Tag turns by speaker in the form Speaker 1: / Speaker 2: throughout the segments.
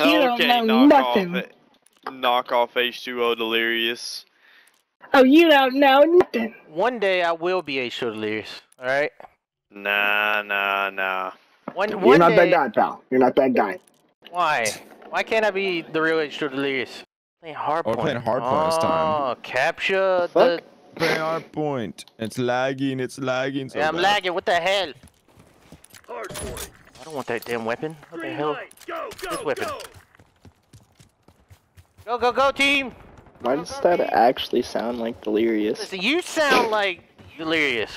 Speaker 1: You don't know
Speaker 2: knock
Speaker 1: nothing.
Speaker 2: off. Knock off H2O Delirious.
Speaker 1: Oh, you don't know nothing.
Speaker 3: One day I will be a delirious. All right.
Speaker 2: Nah, nah, nah.
Speaker 3: One
Speaker 4: You're
Speaker 3: one
Speaker 4: not
Speaker 3: day.
Speaker 4: that guy, pal. You're not that guy.
Speaker 3: Why? Why can't I be the real H2O delirious? Playing hardpoint.
Speaker 5: Oh, we're playing hardpoint this time.
Speaker 3: Oh, capture
Speaker 4: Fuck.
Speaker 3: the.
Speaker 5: Play our point. It's lagging. It's lagging. So
Speaker 3: Yeah, I'm
Speaker 5: bad.
Speaker 3: lagging. What the hell? I don't want that damn weapon. What the hell? go This weapon. Go go go team!
Speaker 6: Why does that actually sound like delirious?
Speaker 3: Listen, you sound like delirious.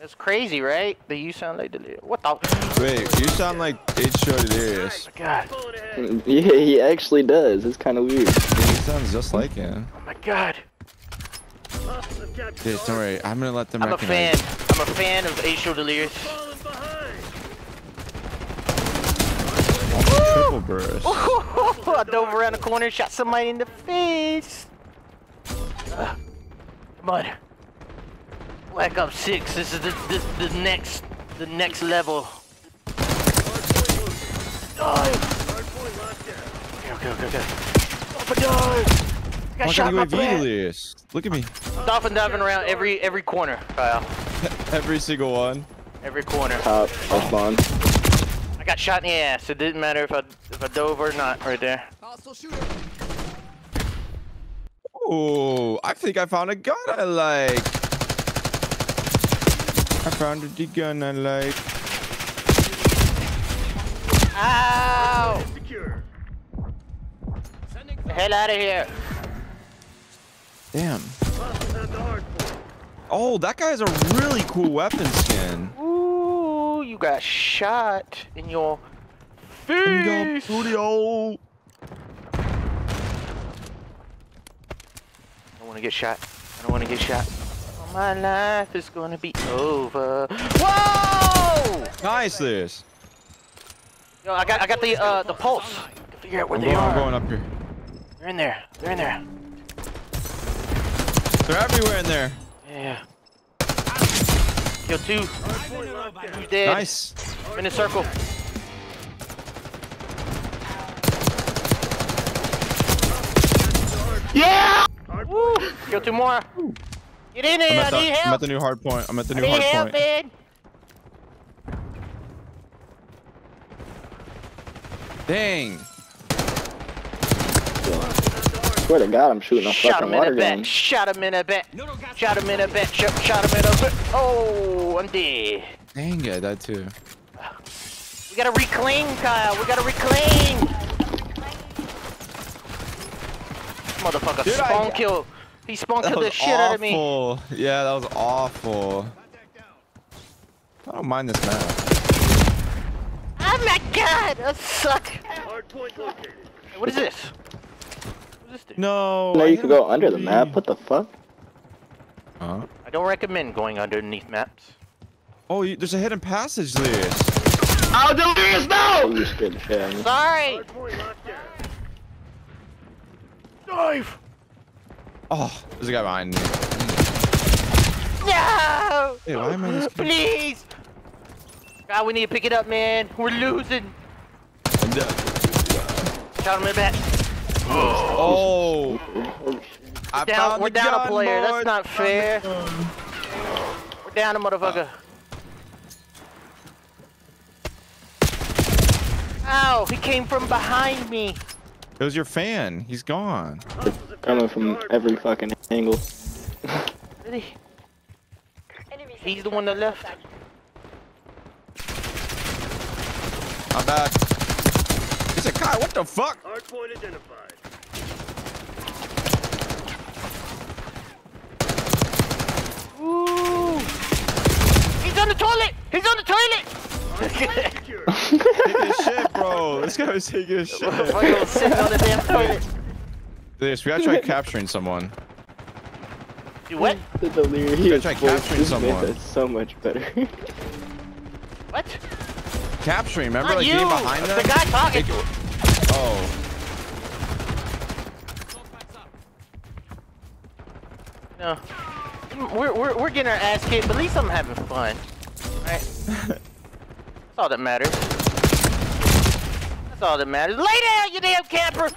Speaker 3: That's crazy, right? That you sound like delirious. What the? Oh
Speaker 5: Wait, you sound like H2O delirious.
Speaker 3: Oh my god!
Speaker 6: Yeah, he actually does. It's kind of weird.
Speaker 5: He sounds just like him.
Speaker 3: Oh my god!
Speaker 5: Dude, don't worry. I'm gonna let them
Speaker 3: I'm a fan. I'm a fan of H delirious.
Speaker 5: Triple burst.
Speaker 3: I dove around the corner and shot somebody in the face. Uh, come on. Black Ops 6, this is the, this, the next, the next level. Die! Okay, okay, okay, okay. Oh my god! Got
Speaker 5: Oh, I
Speaker 3: shot in my
Speaker 5: UAV Look at me.
Speaker 3: Dolphin diving around every every corner, Kyle.
Speaker 5: Every single one.
Speaker 3: Every corner.
Speaker 6: Uh, top, top spawn.
Speaker 3: I got shot in the ass. It didn't matter if I if I dove or not right there.
Speaker 5: Oh, I think I found a gun I like. I found the gun I like.
Speaker 3: Ow! The hell out of here.
Speaker 5: Damn. Oh, that guy has a really cool weapon skin.
Speaker 3: Ooh, you got shot in your
Speaker 5: In your
Speaker 3: face.
Speaker 5: studio.
Speaker 3: I don't want to get shot. I don't want to get shot. Oh, my life is gonna be over. Whoa!
Speaker 5: Nice, this.
Speaker 3: Yo, I got I got the uh the pulse. To figure out where
Speaker 5: I'm
Speaker 3: they
Speaker 5: going,
Speaker 3: are.
Speaker 5: I'm going up here.
Speaker 3: They're in there. They're in there.
Speaker 5: They're everywhere in there.
Speaker 3: Yeah. Kill two. Who's dead?
Speaker 5: Nice.
Speaker 3: In a circle.
Speaker 4: Yeah!
Speaker 3: Woo! Kill two more. Get in there. I need
Speaker 5: I'm at the new hard point. I'm at the new hard
Speaker 3: help,
Speaker 5: point.
Speaker 3: man.
Speaker 5: Dang.
Speaker 6: Swear to God, I'm shooting a
Speaker 3: Shot
Speaker 6: fucking
Speaker 3: him in
Speaker 6: water
Speaker 3: the back.
Speaker 6: gun.
Speaker 3: Shot him in the back. Shot him in the back. Shot, shot him in the back. Oh, I'm dead.
Speaker 5: Dang it, that too.
Speaker 3: We gotta reclaim, Kyle. We gotta reclaim. Motherfucker
Speaker 5: Dude, I-
Speaker 3: spawn kill. He spawn
Speaker 5: That
Speaker 3: killed the
Speaker 5: was
Speaker 3: shit out of me.
Speaker 5: awful. Yeah, that was awful. I don't mind this map.
Speaker 3: Oh my god, that suck. Hey, what is this? What is this? do?
Speaker 5: No.
Speaker 6: No, you
Speaker 5: hit
Speaker 6: can go under the map. What the fuck?
Speaker 5: Huh?
Speaker 3: I don't recommend going underneath maps.
Speaker 5: Oh, you, there's a hidden passage there.
Speaker 4: Oh, delirious, no!
Speaker 6: you scared the shit out of me.
Speaker 3: Sorry. Dive.
Speaker 5: Oh, there's a guy behind me.
Speaker 3: No.
Speaker 5: Hey, why am I this?
Speaker 3: Please. God, we need to pick it up, man. We're losing.
Speaker 5: I'm dead.
Speaker 3: Shot him in the back.
Speaker 5: Oh, I
Speaker 3: Down,
Speaker 5: found
Speaker 3: we're
Speaker 5: the
Speaker 3: down a
Speaker 5: gun,
Speaker 3: player. That's not fair. We're down a motherfucker. Ow! He came from behind me.
Speaker 5: It was your fan. He's gone.
Speaker 6: Coming from every fucking angle.
Speaker 3: Really? He's the one that left.
Speaker 5: I'm back. He said, Kai, what the fuck?
Speaker 3: Ooh! He's on the toilet! He's on the toilet!
Speaker 5: Take his shit, bro. This guy was taking his shit.
Speaker 3: Motherfucker was sitting on the damn toilet.
Speaker 5: This, we gotta try capturing someone.
Speaker 3: Do what?
Speaker 6: The delirious
Speaker 5: try
Speaker 6: voice
Speaker 5: capturing
Speaker 6: just made
Speaker 5: someone.
Speaker 6: that so much better.
Speaker 3: What?
Speaker 5: Capturing, remember?
Speaker 3: Not
Speaker 5: like
Speaker 3: you!
Speaker 5: being behind them?
Speaker 3: The guy talking.
Speaker 5: Take- Oh.
Speaker 3: No. We're, we're, we're getting our ass kicked, but at least I'm having fun. Right? That's all that matters. That's all that matters. Lay down, you damn camper!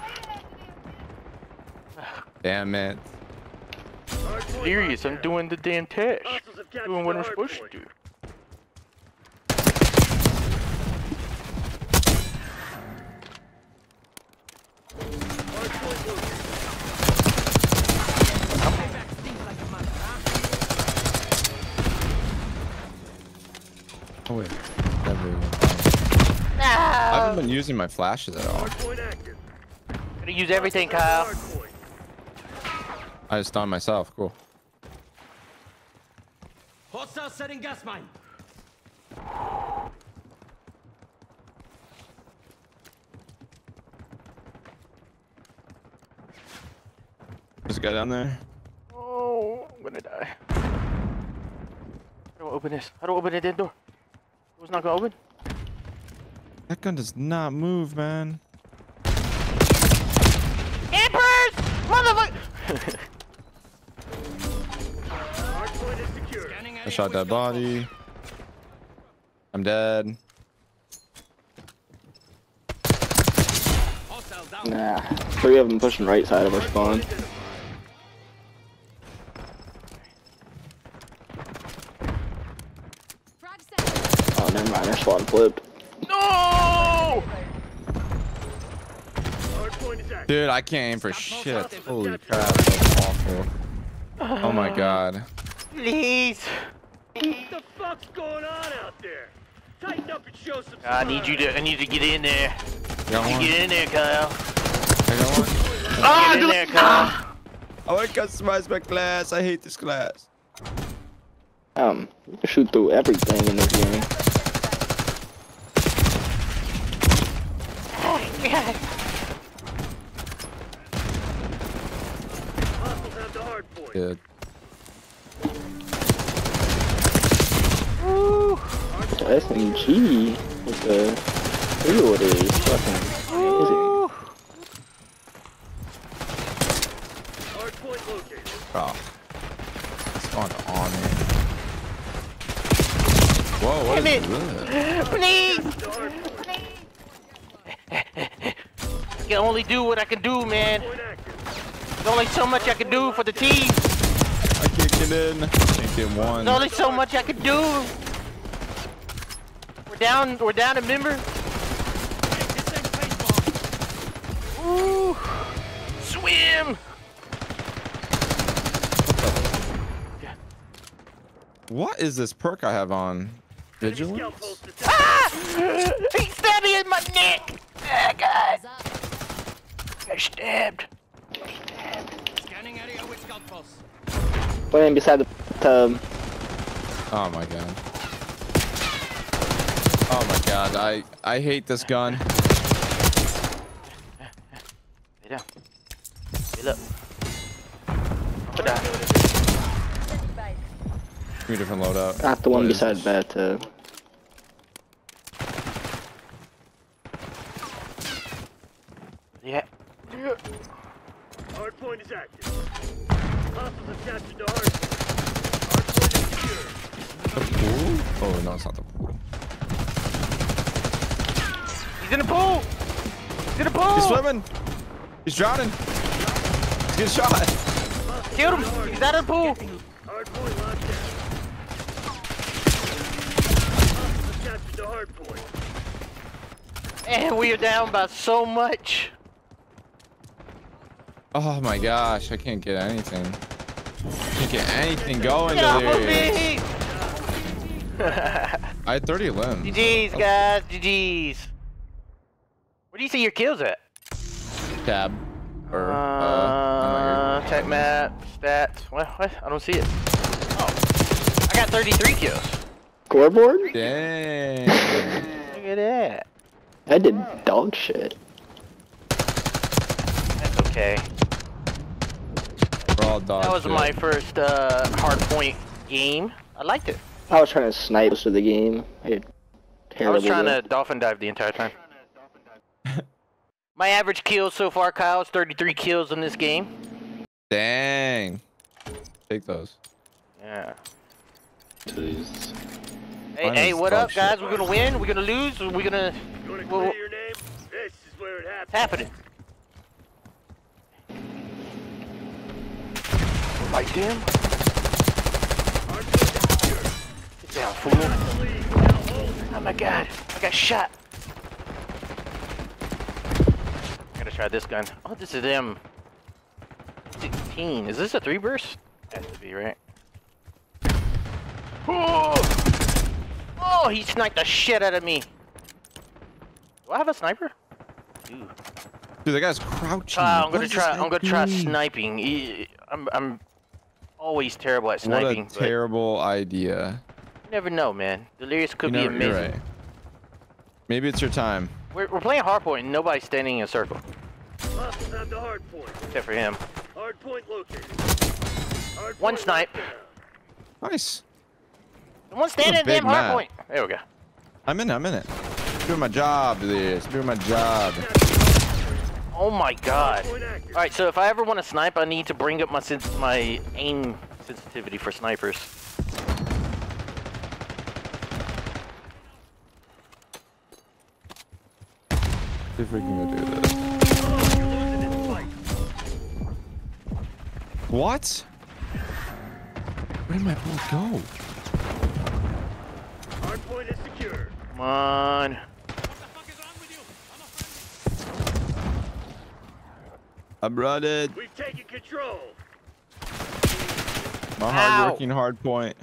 Speaker 5: Damn it.
Speaker 3: Serious, I'm doing the damn test. Doing what I'm supposed to do.
Speaker 5: Wait. Never even- I
Speaker 3: Ah!
Speaker 5: haven't been using my flashes at all.
Speaker 3: Gonna use everything, Kyle.
Speaker 5: I just done myself. Cool.
Speaker 7: Hostile setting gas mine.
Speaker 5: There's a guy down there.
Speaker 3: Oh, I'm gonna die. How do I open this? How do I open that damn door? It was not gonna open?
Speaker 5: That gun does not move, man.
Speaker 3: Campers! Motherfucker!
Speaker 5: I shot that body. I'm dead.
Speaker 6: Nah. Three of them pushing right side of our spawn. Never mind. Our spawn flipped.
Speaker 3: No!
Speaker 5: Dude, I can't aim for shit. Holy crap, that's awful. Oh my god.
Speaker 3: Please.
Speaker 7: What the fuck's going on out there? Tighten up and show some
Speaker 3: I need you to. I need to get in there.
Speaker 5: You got one?
Speaker 3: Get in there, Kyle.
Speaker 5: I got one.
Speaker 3: Get in there, Kyle.
Speaker 5: I want to customize my class. I hate this class.
Speaker 6: Um, shoot through everything in this game.
Speaker 3: God.
Speaker 7: Hostiles have the hard point.
Speaker 5: Good.
Speaker 3: Woo.
Speaker 6: The SMG with the reload fucking crazy.
Speaker 3: Woo.
Speaker 7: Hard point located.
Speaker 5: Oh. Spawned on me. Whoa, what
Speaker 3: Damn
Speaker 5: is
Speaker 3: it.
Speaker 5: this?
Speaker 3: Please.
Speaker 7: The hard point.
Speaker 3: I can only do what I can do, man. There's only so much I can do for the team.
Speaker 5: I can't get in. Can't get one.
Speaker 3: There's only so much I can do. We're down. We're down a member. Ooh. Swim.
Speaker 5: What is this perk I have on? Vigilance?
Speaker 3: Ah! He stabbed me in my neck. Ah, God. I stabbed.
Speaker 7: Scanning area with scout pulse.
Speaker 6: Playing beside the tub.
Speaker 5: Oh my god. Oh my god, I I hate this gun.
Speaker 3: Lay down. Get up. Put down.
Speaker 5: Three different loadout.
Speaker 6: Not the one beside
Speaker 5: this?
Speaker 6: the bathtub.
Speaker 3: Yeah.
Speaker 7: Hard point is active. Hostiles have captured the hard point. Hard point is secure.
Speaker 5: The pool? Oh no, it's not the pool.
Speaker 3: He's in the pool. He's in the pool.
Speaker 5: He's swimming. He's drowning. He's getting shot.
Speaker 3: Killed him. He's out of the pool.
Speaker 7: Hard point locked down. Hostiles have captured the hard point.
Speaker 3: And we are down by so much.
Speaker 5: Oh my gosh, I can't get anything. I Can't get anything going,
Speaker 3: Get
Speaker 5: Delirious. I had 30 limbs.
Speaker 3: GG's, guys. GG's. Where do you see your kills at?
Speaker 5: Tab. Or, uh,
Speaker 3: Uh, tech map, stats. What? What? I don't see it. Oh, I got 33 kills.
Speaker 6: Scoreboard?
Speaker 5: Dang.
Speaker 3: Look at that.
Speaker 6: I did dog shit.
Speaker 3: That's okay.
Speaker 5: We're all dog
Speaker 3: That was
Speaker 5: shit.
Speaker 3: my first uh, hard point game. I liked it.
Speaker 6: I was trying to snipe most of the game. I
Speaker 3: I was trying to dolphin dive the entire time. my average kills so far, Kyle, is 33 kills in this game.
Speaker 5: Dang. Take those.
Speaker 3: Yeah.
Speaker 6: Jeez.
Speaker 3: Hey,
Speaker 5: Mine
Speaker 3: hey, what up,
Speaker 5: shit.
Speaker 3: guys? We're gonna win? We're gonna lose? We're gonna.
Speaker 7: You wanna
Speaker 3: Well-
Speaker 7: clear your name? This where it
Speaker 3: It's
Speaker 7: happened.
Speaker 3: happening. Right him. Get down, fool.
Speaker 7: The lead. Now hold it.
Speaker 3: Oh my god. I got shot. Gotta try this gun. Oh, this is them. 16. Is this a three burst? Has to be, right? Oh! oh, he sniped the shit out of me. Do I have a sniper? Ooh.
Speaker 5: Dude, that guy's crouching.
Speaker 3: Uh, I'm
Speaker 5: What
Speaker 3: gonna try. I'm gonna try sniping. I'm. I'm always terrible at sniping.
Speaker 5: What
Speaker 3: a
Speaker 5: terrible idea.
Speaker 3: you never know, man. Delirious could
Speaker 5: You
Speaker 3: be
Speaker 5: know,
Speaker 3: amazing.
Speaker 5: right. Maybe it's your time.
Speaker 3: We're, we're playing hardpoint and nobody's standing in a circle
Speaker 7: Hostiles have the hard point.
Speaker 3: except for him.
Speaker 7: Hard point located. Hard
Speaker 3: One
Speaker 7: point
Speaker 3: snipe.
Speaker 7: locked down.
Speaker 5: Nice.
Speaker 3: One stand in the damn
Speaker 5: map.
Speaker 3: hardpoint. There we go.
Speaker 5: I'm in. it, I'm in it. Doing my job, this. Doing my job.
Speaker 3: Oh my god. All right, so if I ever want to snipe, I need to bring up my sens- my aim sensitivity for snipers.
Speaker 5: See if we can go do this. What? Where did my bullet go?
Speaker 7: Hard point is secure.
Speaker 3: Come on.
Speaker 5: I'm running.
Speaker 7: We've taken control.
Speaker 5: My
Speaker 3: Ow.
Speaker 5: hard-working hard point.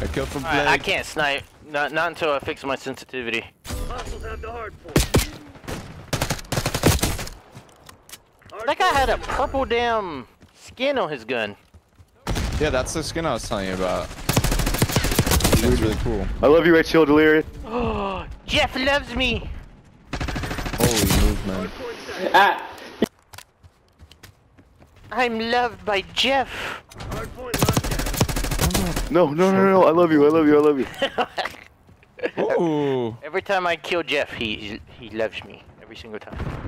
Speaker 5: I kill from
Speaker 3: All right, I can't snipe. Not not until I fix my sensitivity.
Speaker 7: Hostiles have the hard point.
Speaker 3: That guy had a purple damn skin on his gun.
Speaker 5: Yeah, that's the skin I was telling you about. It's really cool.
Speaker 4: I love you, Chill Delirious.
Speaker 3: Oh, Jeff loves me.
Speaker 5: Holy movement.
Speaker 7: Hard point.
Speaker 6: Ah!
Speaker 3: I'm loved by Jeff.
Speaker 7: Hard point locked down.
Speaker 4: No, no, no, no. I love you. I love you. I love you.
Speaker 5: Ooh.
Speaker 3: Every time I kill Jeff, he he loves me. Every single time.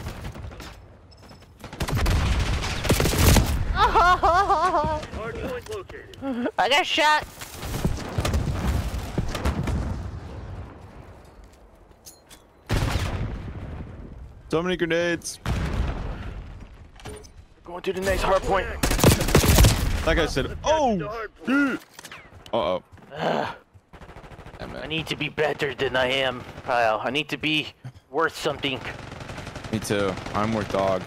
Speaker 7: Hard point located.
Speaker 3: I got shot.
Speaker 5: So many grenades.
Speaker 3: Going to the next hard point.
Speaker 5: Like I said, oh,
Speaker 7: hard
Speaker 5: Uh-oh.
Speaker 3: Ugh,
Speaker 5: Damn
Speaker 3: I need to be better than I am, Kyle. I need to be worth something.
Speaker 5: Me too. I'm worth dog.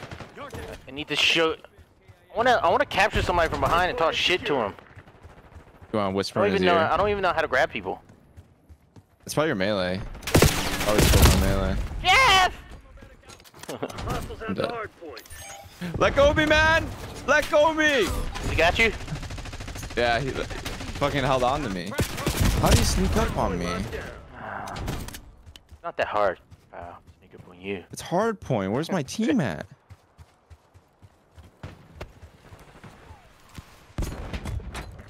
Speaker 3: I need to show. I wanna. I wanna capture somebody from behind and talk shit to him.
Speaker 5: You want to
Speaker 3: I
Speaker 5: whisper
Speaker 3: don't even know. I don't even know how to grab people.
Speaker 5: It's probably your melee. Always still my melee.
Speaker 3: Jeff.
Speaker 7: Hostiles have
Speaker 5: I'm dead.
Speaker 7: hard point.
Speaker 5: Let go of me, man! Let go of me!
Speaker 3: He got you.
Speaker 5: Yeah, he fucking held on to me. How do you sneak up on me?
Speaker 7: Locked.
Speaker 3: Not that hard. Wow. Sneak up on you.
Speaker 5: It's hard point. Where's my team at?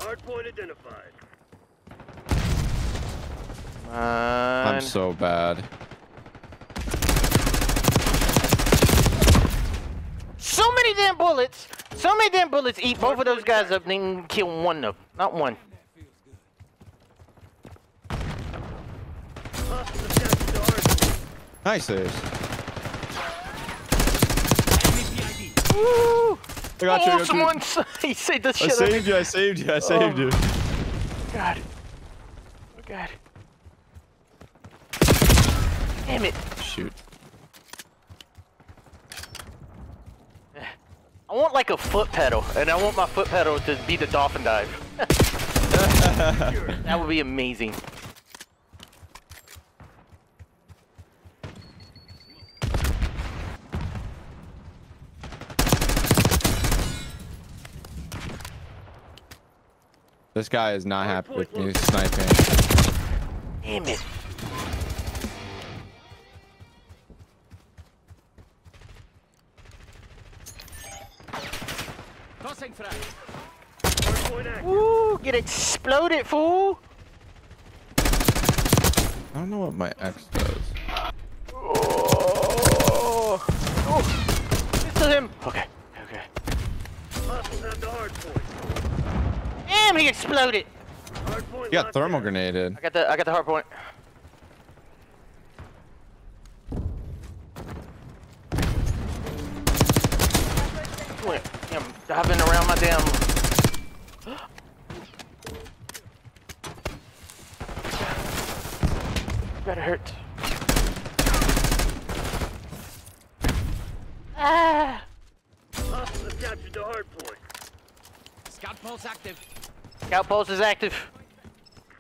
Speaker 7: Hard point identified.
Speaker 5: I'm
Speaker 3: I'm
Speaker 5: so bad.
Speaker 3: So many damn bullets. So many damn bullets eat both of those guys up, then kill one of them. Not one.
Speaker 7: Hostiles attached to the hard point.
Speaker 5: Nice saves.
Speaker 3: Woo!
Speaker 5: I got you, I
Speaker 3: oh,
Speaker 5: got you.
Speaker 3: someone he saved the
Speaker 5: I
Speaker 3: shit of
Speaker 5: saved you, I saved you, I oh. saved you.
Speaker 3: God. Oh God. Damn it.
Speaker 5: Shoot. Eh.
Speaker 3: I want like a foot pedal, and I want my foot pedal to be the dolphin dive. that would be amazing.
Speaker 5: This guy is not happy with me sniping.
Speaker 3: Damn it. Ooh, get exploded, fool!
Speaker 5: I don't know what my ex does.
Speaker 3: Oh! oh. This is him! Okay, okay. Damn, he exploded.
Speaker 7: Hardpoint
Speaker 5: You got thermal
Speaker 7: down.
Speaker 5: grenaded.
Speaker 3: I got the I got the hard point. Wait, I'm diving around my damn. That hurt. Ah!
Speaker 7: Hostiles have captured the hardpoint.
Speaker 3: Scout pulse is active.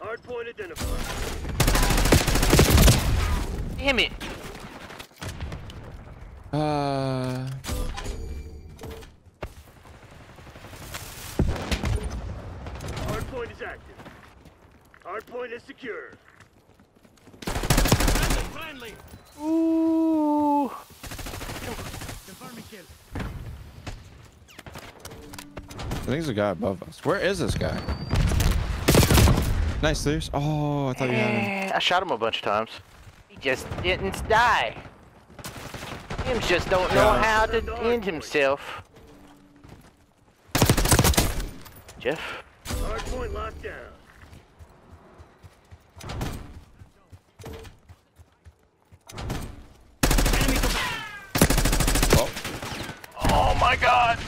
Speaker 7: Hardpoint identified.
Speaker 3: Damn it!
Speaker 5: Uh,
Speaker 7: Hardpoint is active. Hardpoint is secure.
Speaker 3: Ooh!
Speaker 5: I think there's a guy above us. Where is this guy? Nice, Lears. Oh, I thought you had him.
Speaker 3: I shot him a bunch of times. He just didn't die. Him just don't know
Speaker 5: Yeah.
Speaker 3: how to end himself. Jeff?
Speaker 7: Hardpoint locked down.
Speaker 5: Oh,
Speaker 3: Oh my god!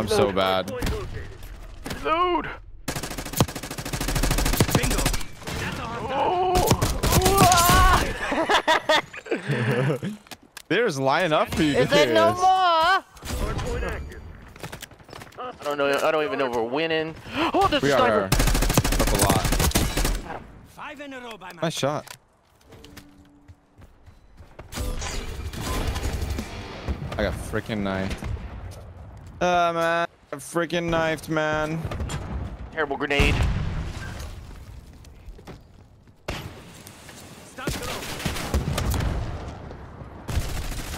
Speaker 5: I'm so bad.
Speaker 7: Hardpoint.
Speaker 3: Load! Bingo! Oh!
Speaker 5: There's lying up for you.
Speaker 3: Is there no more? I don't know. I don't even know if we're winning. Oh, there's
Speaker 5: We
Speaker 3: a sniper.
Speaker 5: are up a lot. Nice shot. I got freaking knifed. Uh, man. I got freaking knifed, man.
Speaker 3: Terrible grenade.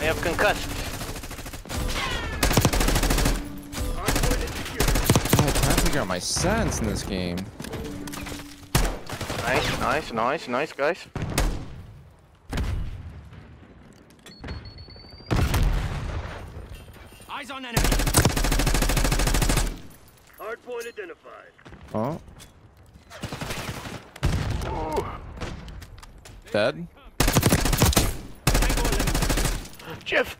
Speaker 3: I have concussed.
Speaker 7: Hardpoint is secure.
Speaker 5: Oh, I'm trying to figure out my sense in this game.
Speaker 3: Nice, nice, nice, nice, guys.
Speaker 7: Hardpoint identified.
Speaker 5: Oh. Dead?
Speaker 3: Jeff,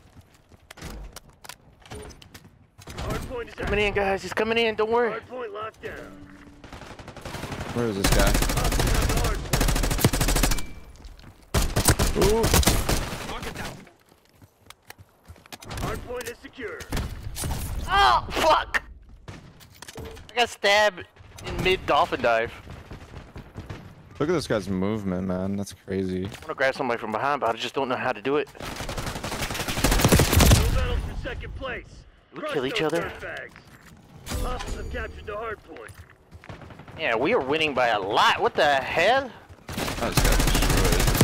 Speaker 7: Hardpoint is
Speaker 3: coming in, guys. He's coming in. Don't worry.
Speaker 7: Hardpoint locked down.
Speaker 5: Where is this guy?
Speaker 7: Hostiles have the hardpoint.
Speaker 5: Ooh.
Speaker 7: Hardpoint is secure.
Speaker 3: Oh, fuck! I got stabbed in mid dolphin dive.
Speaker 5: Look at this guy's movement, man. That's crazy.
Speaker 3: I want to grab somebody from behind, but I just don't know how to do it.
Speaker 7: No medals for second place.
Speaker 3: We
Speaker 7: Crush
Speaker 3: kill each other?
Speaker 7: have captured the hardpoint.
Speaker 3: Yeah, we are winning by a lot. What the hell?
Speaker 5: I just got destroyed.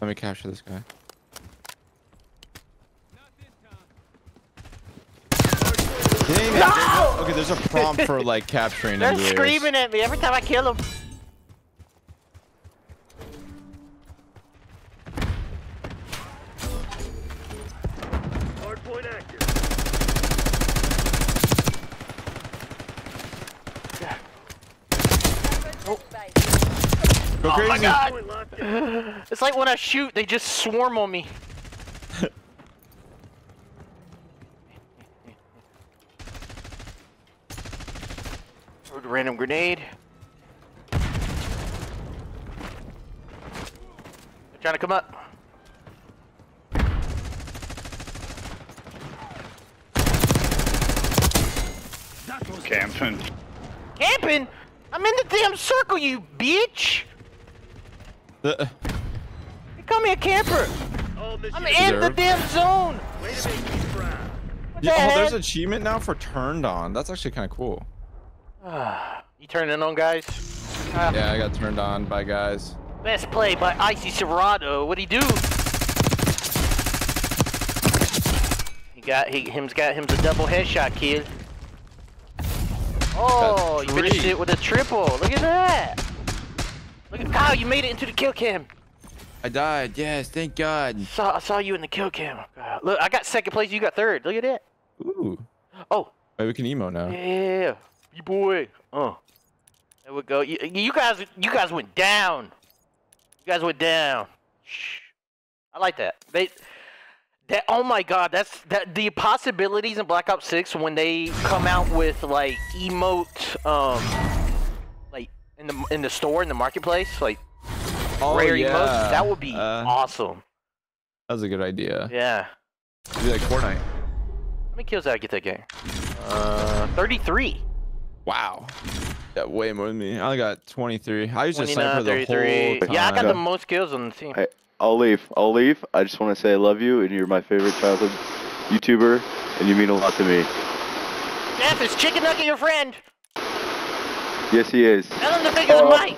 Speaker 5: Let me capture this guy. Dang it, dude. Okay, there's a prompt for like capturing
Speaker 3: They're
Speaker 5: him.
Speaker 3: Screaming at me every time I kill them.
Speaker 7: Hardpoint active.
Speaker 5: Go
Speaker 3: Oh my god!
Speaker 7: Hardpoint locked down.
Speaker 3: It's like when I shoot, they just swarm on me. Random grenade. They're trying to come up.
Speaker 2: Camping.
Speaker 3: Camping? I'm in the damn circle, you bitch! Uh-uh.
Speaker 5: The-
Speaker 3: You call me a camper?
Speaker 7: All
Speaker 3: I'm in the damn zone!
Speaker 7: way to make you proud.
Speaker 3: What
Speaker 5: Yeah,
Speaker 3: the
Speaker 5: oh, there's achievement now for turned on. That's actually kind of cool.
Speaker 3: You turned turning on, guys? Ah,
Speaker 5: Yeah, I got turned on by guys.
Speaker 3: Best play by Icy Serrano. What'd he do? He got he him's got him's a double headshot, kid. Oh, you finished it with a triple. Look at that. Look at Kyle, you made it into the kill cam.
Speaker 5: I died. Yes, thank God.
Speaker 3: Saw I saw you in the kill cam. God, Look, I got second place. You got third. Look at that.
Speaker 5: Ooh.
Speaker 3: Oh,
Speaker 5: Wait, we can emo now.
Speaker 3: yeah, you boy. Oh, there we go. You, you guys, you guys went down. You guys went down. Shh. I like that. They, that. Oh my God, that's that. The possibilities in Black Ops Six when they come out with like emote, um, like in the in the store in the marketplace, like
Speaker 5: Oh,
Speaker 3: rare
Speaker 5: yeah.
Speaker 3: emotes. That would be
Speaker 5: Uh,
Speaker 3: awesome.
Speaker 5: That was a good idea.
Speaker 3: Yeah.
Speaker 5: It'd be like Fortnite.
Speaker 3: How many kills did I get that game? Uh, 33.
Speaker 5: Wow. Yeah, way more than me. I only got 23. I used to
Speaker 3: 29,
Speaker 5: sniper the
Speaker 3: 33.
Speaker 5: whole time.
Speaker 3: Yeah, I got the most kills on the team.
Speaker 4: Hey, I'll leave. I'll leave. I just want to say I love you, and you're my favorite childhood YouTuber, and you mean a lot to me.
Speaker 3: Jeff, is Chicken Nugget your friend?
Speaker 4: Yes, he is.
Speaker 3: Tell him to fix his uh, mic.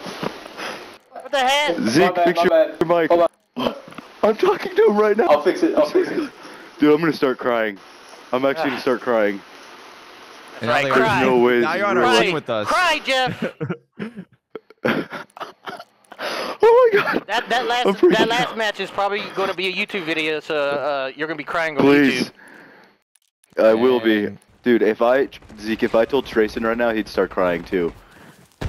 Speaker 3: What the hell?
Speaker 4: Zeke,
Speaker 6: bad,
Speaker 4: fix your
Speaker 6: bad.
Speaker 4: mic.
Speaker 6: Hold
Speaker 4: I'm talking to him right now.
Speaker 6: I'll fix it. I'll fix it.
Speaker 4: Dude, I'm gonna start crying. I'm actually ah. gonna start crying.
Speaker 5: And now
Speaker 3: Right,
Speaker 5: they
Speaker 3: cry.
Speaker 5: are-
Speaker 4: no way
Speaker 5: Now you're on
Speaker 4: is
Speaker 5: our
Speaker 4: real.
Speaker 3: Cry,
Speaker 5: team with us.
Speaker 3: cry, Jeff.
Speaker 4: Oh my god.
Speaker 3: That that last that last
Speaker 4: out.
Speaker 3: match is probably going to be a YouTube video, so uh, you're going to be crying on
Speaker 4: Please.
Speaker 3: YouTube.
Speaker 4: I will be. Dude, if I, Zeke, if I told Trayson right now, he'd start crying too.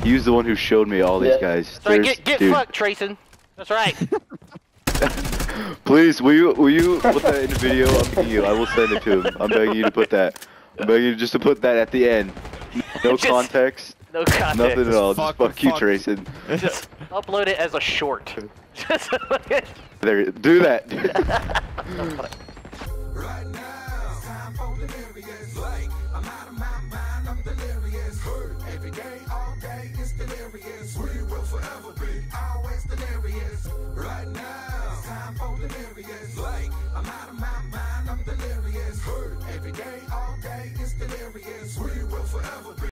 Speaker 4: He was the one who showed me all these guys.
Speaker 3: That's Get get
Speaker 4: dude,
Speaker 3: fucked, Trayson. That's right.
Speaker 4: Please, will you, will you put that in the video? I'm begging you. I will send it to him. I'm begging you to put that. I'm begging you just to put that at the end. No
Speaker 3: Just-
Speaker 4: context,
Speaker 3: No context.
Speaker 4: nothing at all.
Speaker 5: fuck-
Speaker 4: just fuck you,
Speaker 5: fuck.
Speaker 4: Trayson.
Speaker 3: Just upload it as a short. Just
Speaker 4: There, do that.
Speaker 3: Right now.